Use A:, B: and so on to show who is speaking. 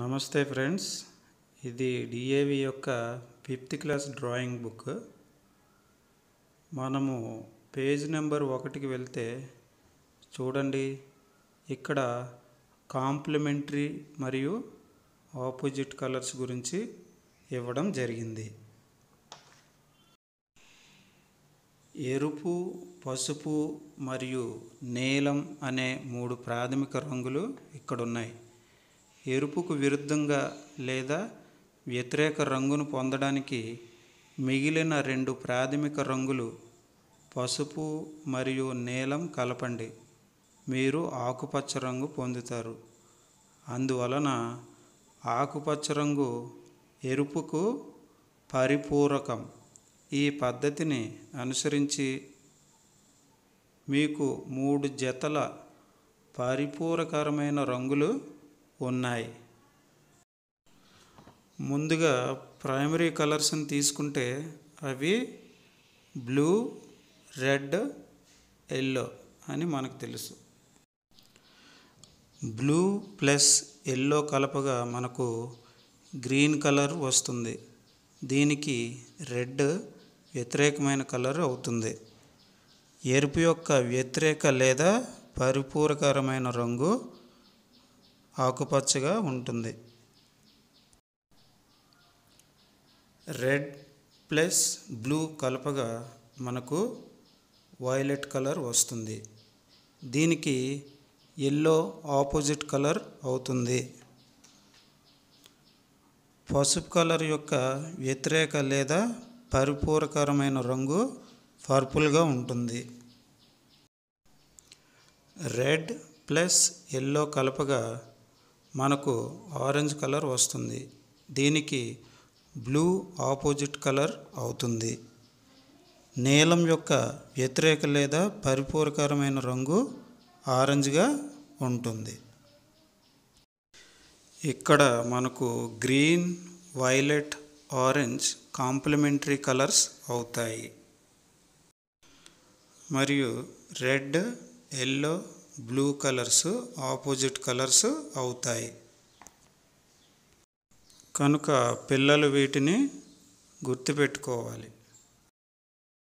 A: నమస్తే ఫ్రెండ్స్ ఇది డిఏవి యొక్క ఫిఫ్త్ క్లాస్ డ్రాయింగ్ బుక్. మనము పేజ్ నెంబర్ ఒకటికి వెళ్తే చూడండి ఇక్కడ కాంప్లిమెంటరీ మరియు ఆపోజిట్ కలర్స్ గురించి ఇవ్వడం జరిగింది. ఎరుపు పసుపు మరియు నీలం అనే మూడు ప్రాథమిక రంగులు ఇక్కడ ఉన్నాయి ఎరుపుకు విరుద్ధంగా లేదా వ్యతిరేక రంగును పొందడానికి మిగిలిన రెండు ప్రాథమిక రంగులు పసుపు మరియు నీలం కలపండి. మీరు ఆకుపచ్చ రంగు పొందుతారు. అందువలన ఆకుపచ్చ రంగు ఎరుపుకు పరిపూరకం. ఈ పద్ధతిని అనుసరించి మీకు మూడు జతల పరిపూరకరమైన రంగులు ఉన్నాయి. ముందుగా ప్రైమరీ కలర్స్ని తీసుకుంటే అవి బ్లూ రెడ్ ఎల్లో అని మనకు తెలుసు. బ్లూ ప్లస్ ఎల్లో కలపగా మనకు గ్రీన్ కలర్ వస్తుంది. దీనికి రెడ్ వ్యతిరేకమైన కలర్ అవుతుంది. ఎరుపు యొక్క వ్యతిరేక లేదా పరిపూరకరమైన రంగు ఆకుపచ్చగా ఉంటుంది. రెడ్ ప్లస్ బ్లూ కలపగా మనకు వైలెట్ కలర్ వస్తుంది. దీనికి ఎల్లో ఆపోజిట్ కలర్ అవుతుంది. పసుపు కలర్ యొక్క వ్యతిరేక లేదా పరిపూరకరమైన రంగు పర్పుల్గా ఉంటుంది. రెడ్ ప్లస్ ఎల్లో కలపగా మనకు ఆరెంజ్ కలర్ వస్తుంది. దీనికి బ్లూ ఆపోజిట్ కలర్ అవుతుంది. నీలం యొక్క వ్యతిరేక లేదా పరిపూరకరమైన రంగు ఆరెంజ్గా ఉంటుంది. ఇక్కడ మనకు green violet orange complementary colours అవుతాయి. మరియు red yellow blue colours opposite colours అవుతాయి. కనుక పిల్లలు వీటిని గుర్తుపెట్టుకోవాలి.